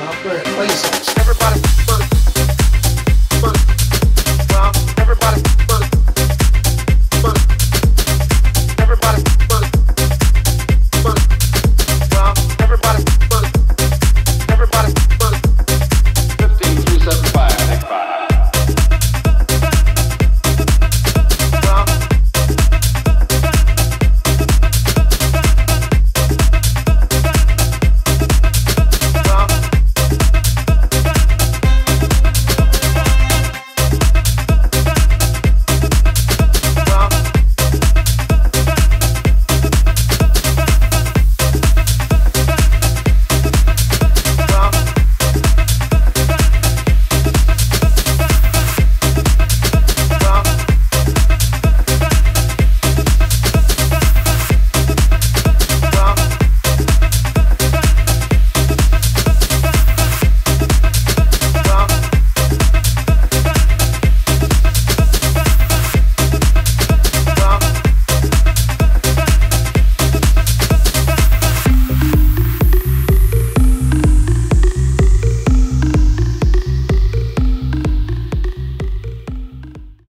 I'm play it. Play some. Everybody.